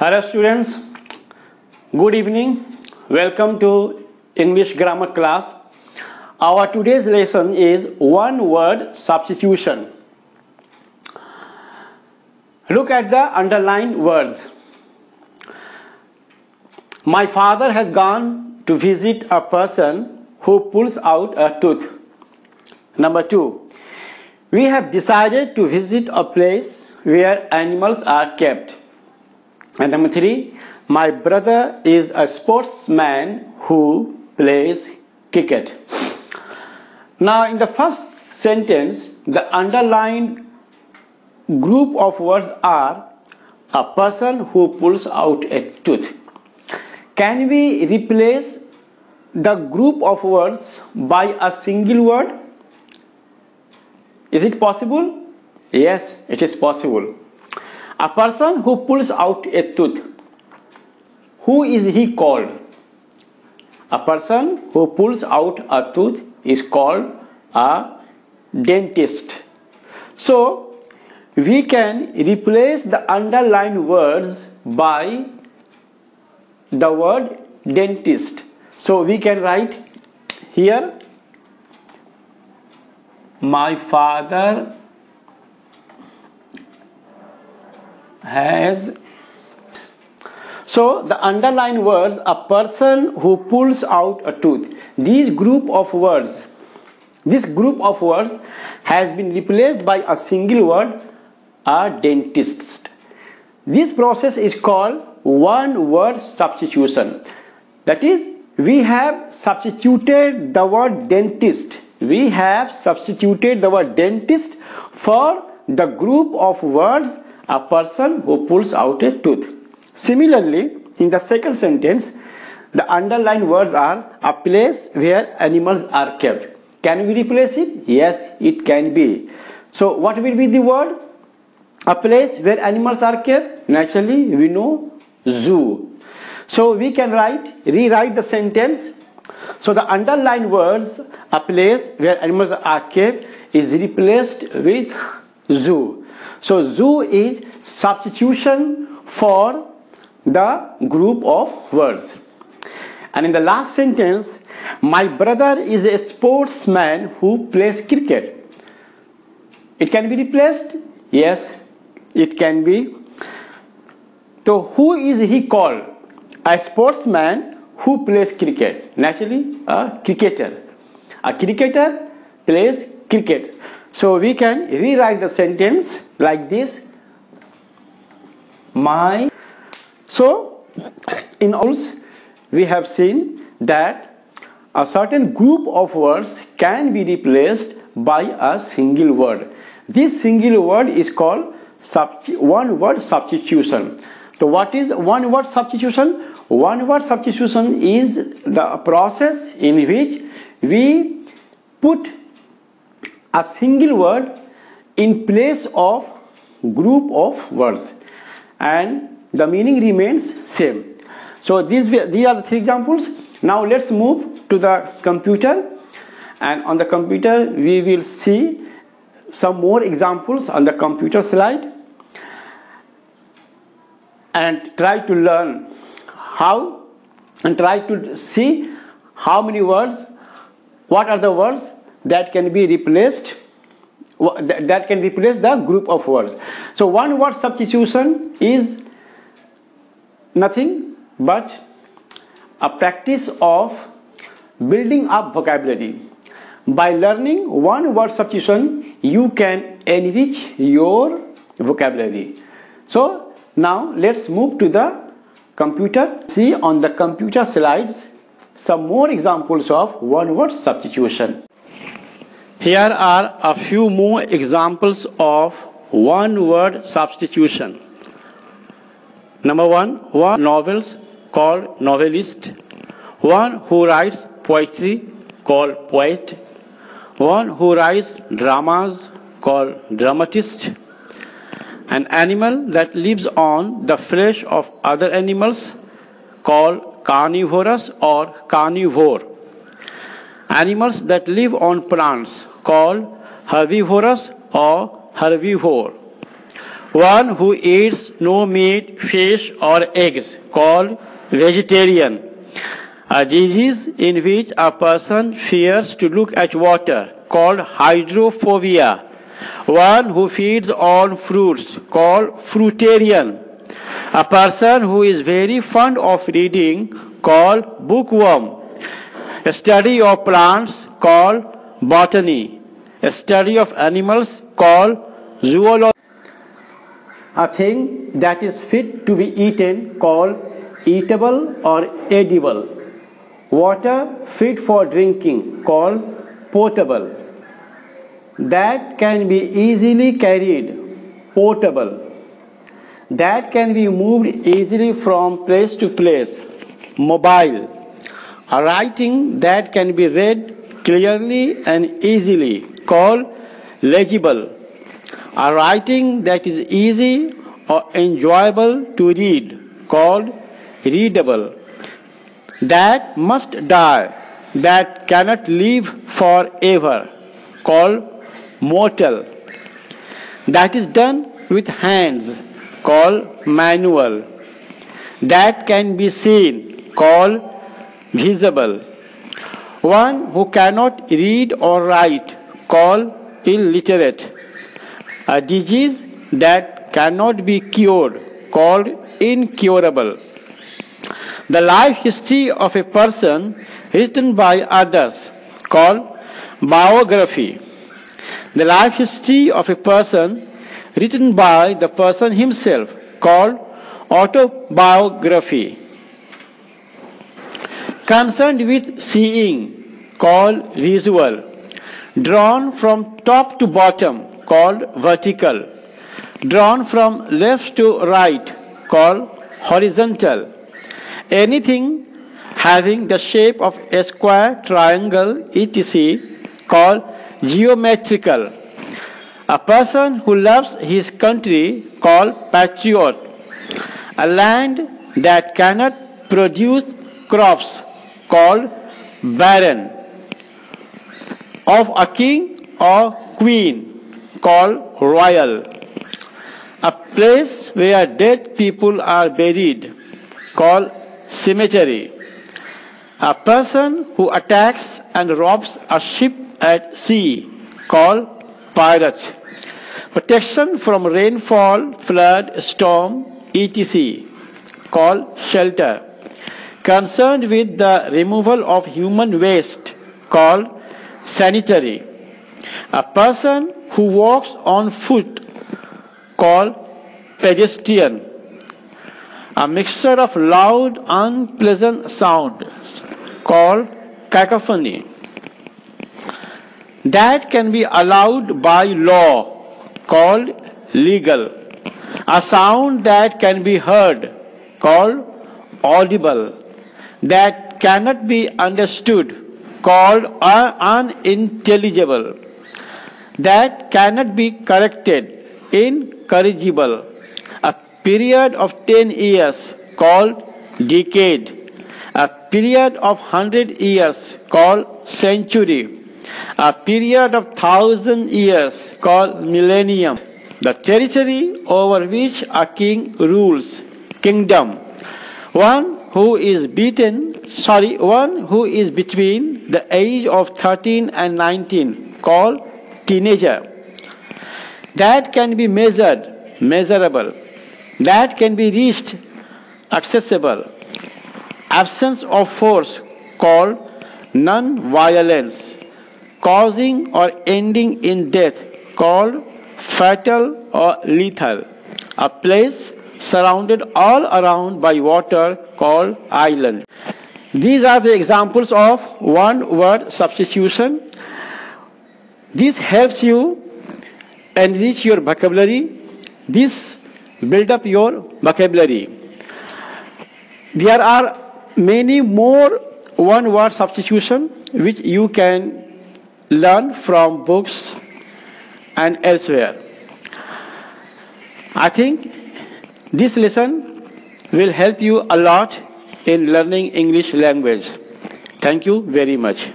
Hello students, good evening. Welcome to English grammar class. Our today's lesson is one word substitution. Look at the underlined words. My father has gone to visit a person who pulls out a tooth. Number two, we have decided to visit a place where animals are kept. And number three, my brother is a sportsman who plays cricket. Now, in the first sentence, the underlined group of words are a person who pulls out a tooth. Can we replace the group of words by a single word? Is it possible? Yes, it is possible. A person who pulls out a tooth. Who is he called? A person who pulls out a tooth is called a dentist. So, we can replace the underlined words by the word dentist. So, we can write here my father has. So the underlined words a person who pulls out a tooth. These group of words this group of words has been replaced by a single word a dentist. This process is called one word substitution. That is we have substituted the word dentist. We have substituted the word dentist for the group of words a person who pulls out a tooth. Similarly, in the second sentence, the underlined words are a place where animals are kept. Can we replace it? Yes, it can be. So, what will be the word? A place where animals are kept? Naturally, we know zoo. So, we can write, rewrite the sentence. So, the underlined words, a place where animals are kept, is replaced with zoo. So zoo is substitution for the group of words. And in the last sentence, my brother is a sportsman who plays cricket. It can be replaced? Yes, it can be. So who is he called? A sportsman who plays cricket. Naturally, a cricketer. A cricketer plays cricket. So we can rewrite the sentence like this. My. So in else we have seen that a certain group of words can be replaced by a single word. This single word is called one word substitution. So what is one word substitution? One word substitution is the process in which we put a single word in place of group of words. And the meaning remains same. So these these are the three examples. Now let's move to the computer. And on the computer we will see some more examples on the computer slide. And try to learn how and try to see how many words what are the words that can be replaced that can replace the group of words. So one word substitution is nothing but a practice of building up vocabulary. By learning one word substitution you can enrich your vocabulary. So now let's move to the computer. See on the computer slides some more examples of one word substitution here are a few more examples of one word substitution. Number one, one novels called novelist, one who writes poetry called poet, one who writes dramas called dramatist, an animal that lives on the flesh of other animals called carnivorous or carnivore, animals that live on plants called herbivorous or herbivore. One who eats no meat, fish or eggs called vegetarian. A disease in which a person fears to look at water called hydrophobia. One who feeds on fruits called fruitarian. A person who is very fond of reading called bookworm. A study of plants called botany. A study of animals called zoology. A thing that is fit to be eaten called eatable or edible. Water fit for drinking called potable. That can be easily carried portable. That can be moved easily from place to place mobile. A writing that can be read clearly and easily called legible. A writing that is easy or enjoyable to read called readable. That must die, that cannot live forever called mortal. That is done with hands called manual. That can be seen called visible. One who cannot read or write called illiterate. A disease that cannot be cured called incurable. The life history of a person written by others called biography. The life history of a person written by the person himself called autobiography. Concerned with seeing called visual. Drawn from top to bottom called vertical. Drawn from left to right called horizontal anything having the shape of a square, triangle, etc. called geometrical. A person who loves his country called patriot. A land that cannot produce crops called barren Of a king or queen called royal. A place where dead people are buried called cemetery. A person who attacks and robs a ship at sea called pirate. Protection from rainfall, flood, storm, etc. called shelter. Concerned with the removal of human waste called sanitary. A person who walks on foot called pedestrian a mixture of loud, unpleasant sounds called cacophony that can be allowed by law called legal. A sound that can be heard called audible that cannot be understood called unintelligible that cannot be corrected incorrigible. A period of 10 years called decade, a period of 100 years called century, a period of 1000 years called millennium, the territory over which a king rules, kingdom. One who is beaten, sorry, one who is between the age of 13 and 19 called teenager. That can be measured, measurable that can be reached, accessible. Absence of force called non-violence, causing or ending in death called fatal or lethal. A place surrounded all around by water called island. These are the examples of one word substitution. This helps you enrich your vocabulary. This build up your vocabulary. There are many more one word substitution which you can learn from books and elsewhere. I think this lesson will help you a lot in learning English language. Thank you very much.